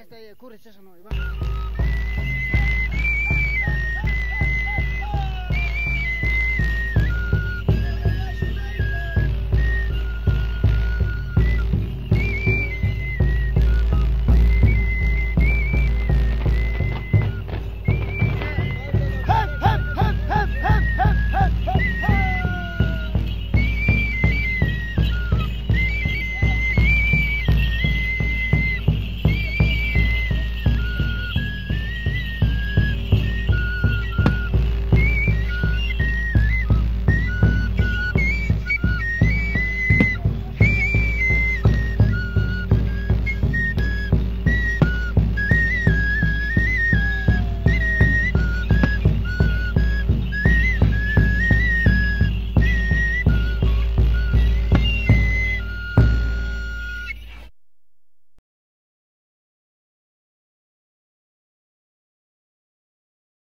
esta curry se sanoi.